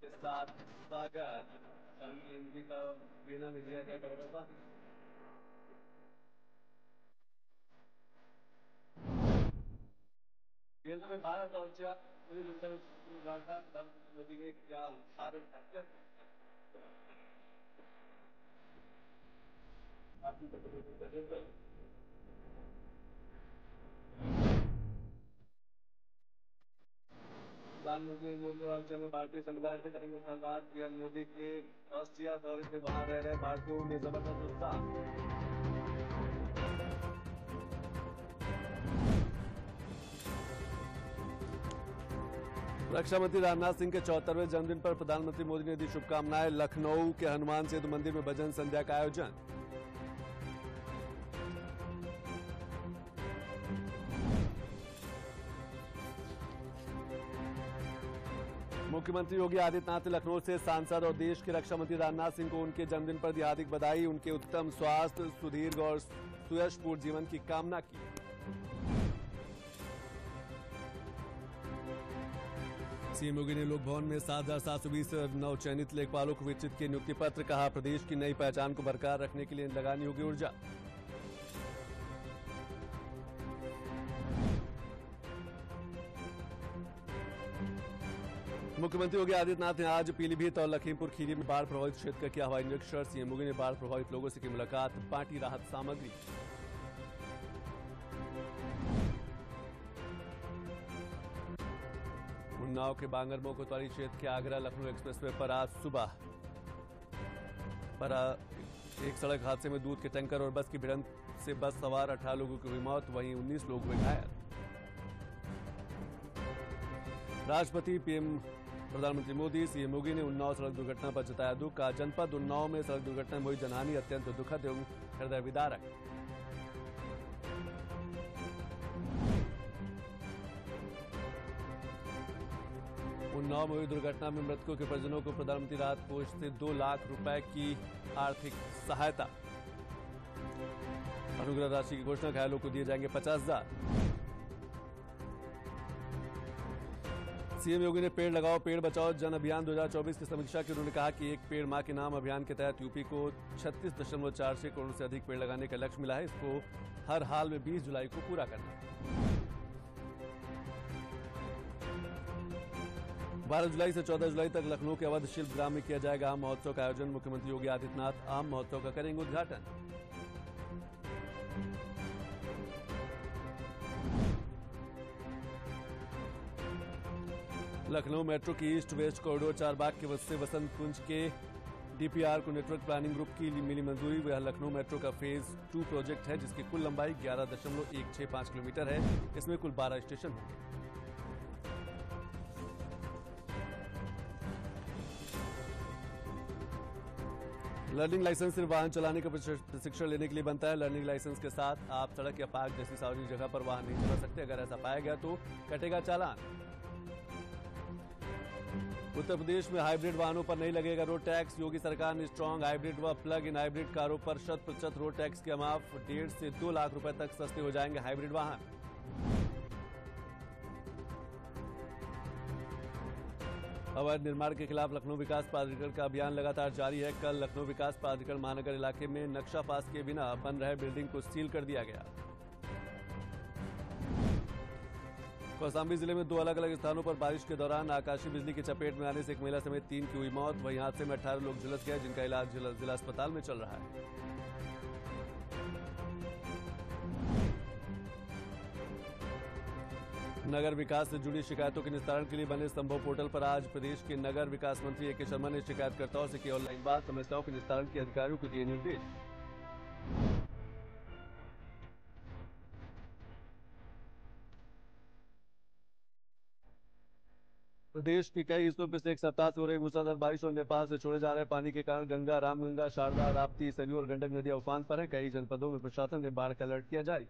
के साथ का बिना मीडिया का गौरव केंद्र में भारत और क्या पूरी उत्तर नदी के क्या भारत प्रधानमंत्री भारतीय से करेंगे संवाद पीएम मोदी के दौरे से वहाँ रह रहे भारतीयों ज़बरदस्त उत्साह। रक्षा मंत्री राजनाथ सिंह के चौहत्तरवें जन्मदिन पर प्रधानमंत्री मोदी ने दी शुभकामनाएँ। लखनऊ के हनुमान सेतु मंदिर में भजन संध्या का आयोजन। मुख्यमंत्री योगी आदित्यनाथ ने लखनऊ से सांसद और देश के रक्षा मंत्री राजनाथ सिंह को उनके जन्मदिन पर दी हार्दिक बधाई, उनके उत्तम स्वास्थ्य, सुदीर्घ और सुयशपूर्ण जीवन की कामना की। सीएम योगी ने लोक भवन में सात हज़ार सात सौ बीस नव चयनित लेखपालों को विकसित किए नियुक्ति पत्र, कहा, प्रदेश की नई पहचान को बरकरार रखने के लिए लगानी होगी ऊर्जा। मुख्यमंत्री योगी आदित्यनाथ ने आज पीलीभीत और लखीमपुर खीरी में बाढ़ प्रभावित क्षेत्र का किया हवाई निरीक्षण, सीएम योगी ने बाढ़ प्रभावित लोगों से की मुलाकात पार्टी राहत सामग्री। उन्नाव के बांगरमो कोतवाली क्षेत्र के आगरा लखनऊ एक्सप्रेसवे पर आज सुबह पर एक सड़क हादसे में दूध के टैंकर और बस की भिड़ंत से बस सवार अठारह लोगों की हुई मौत, वहीं 19 लोग हुए घायल। राष्ट्रपति पीएम प्रधानमंत्री मोदी, सीएम योगी ने उन्नाव सड़क दुर्घटना पर जताया दुख। कहा जनपद उन्नाव में सड़क दुर्घटना में हुई जनहानि अत्यंत दुखद एवं हृदय विदारक। उन्नाव में हुई दुर्घटना में मृतकों के परिजनों को प्रधानमंत्री राहत कोष से दो लाख रुपए की आर्थिक सहायता। अनुग्रह राशि की घोषणा घायलों को दिए जाएँगे पचास हज़ार। सीएम योगी ने पेड़ लगाओ, पेड़ बचाओ, जन अभियान 2024 की समीक्षा की। उन्होंने कहा कि एक पेड़ माँ के नाम अभियान के तहत यूपी को छत्तीस दशमलव चार छह करोड़ से अधिक पेड़ लगाने का लक्ष्य मिला है। इसको हर हाल में 20 जुलाई को पूरा करना बारह जुलाई से चौदह जुलाई तक लखनऊ के अवध शिल्प ग्राम में किया जाएगा आम महोत्सव का आयोजन। मुख्यमंत्री योगी आदित्यनाथ आम महोत्सव का करेंगे उद्घाटन। लखनऊ मेट्रो की east west corridor Charbagh के से वसंत कुंज के डीपीआर को नेटवर्क प्लानिंग ग्रुप की मिली मंजूरी। वह लखनऊ मेट्रो का फ़ेज़ टू प्रोजेक्ट है, जिसकी कुल लंबाई ग्यारह दशमलव एक छह पाँच किलोमीटर है। इसमें कुल बारह स्टेशन होंगे लर्निंग लाइसेंस सिर्फ़ वाहन चलाने का प्रशिक्षण लेने के लिए बनता है। लर्निंग लाइसेंस के साथ आप सड़क या पार्क जैसी सार्वजनिक जगह पर वाहन नहीं चला सकते। अगर ऐसा पाया गया तो कटेगा चालान। उत्तर प्रदेश में हाइब्रिड वाहनों पर नहीं लगेगा रोड टैक्स। योगी सरकार ने स्ट्रांग हाइब्रिड व प्लग इन हाइब्रिड कारों पर शत प्रतिशत रोड टैक्स के माफ़ डेढ़ से दो लाख रुपए तक सस्ते हो जाएँगे हाइब्रिड वाहन। अवैध निर्माण के खिलाफ लखनऊ विकास प्राधिकरण का अभियान लगातार जारी है। कल लखनऊ विकास प्राधिकरण महानगर इलाके में नक्शा पास के बिना बन रहे बिल्डिंग को सील कर दिया गया। कौशाम्बी ज़िले में दो अलग अलग स्थानों पर बारिश के दौरान आकाशीय बिजली की चपेट में आने से एक महिला समेत तीन की हुई मौत। वहीं हादसे में अठारह लोग झुलस गए, जिनका इलाज जिला अस्पताल में चल रहा है। नगर विकास से जुड़ी शिकायतों के निस्तारण के लिए बने संभव पोर्टल पर आज प्रदेश के नगर विकास मंत्री ए के शर्मा ने शिकायतकर्ताओं से की ऑनलाइन बात। समस्याओं के निस्तारण के अधिकारियों को दिए निर्देश। प्रदेश के कई हिस्सों में से एक सप्ताह से हो रही मूसलाधार बारिश और नेपाल से छोड़े जा रहे पानी के कारण गंगा रामगंगा शारदा, राप्ती, सरयू और गंडक नदियाँ उफान पर है। कई जनपदों में प्रशासन ने बाढ़ का अलर्ट किया जारी।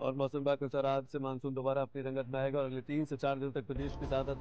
और मौसम विभाग के अनुसार आज से मानसून दोबारा अपनी रंगत में आएगा और अगले तीन से चार दिन तक प्रदेश के साथ